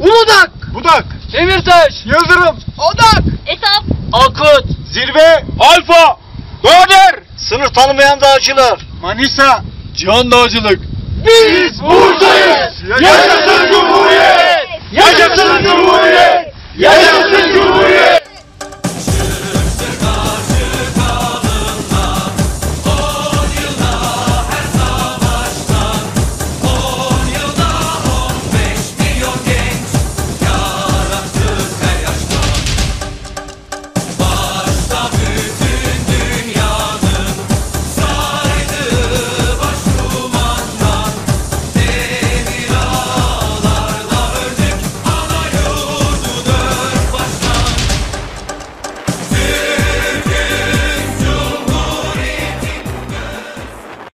Uludak. Budak. Demirtaş. Yıldırım. Odak. Esap. Akut. Zirve. Alfa. Dörder. Sınır tanımayan dağcılar. Manisa. Cihan dağcılık. Biz buradayız. Yaşasın Cumhur.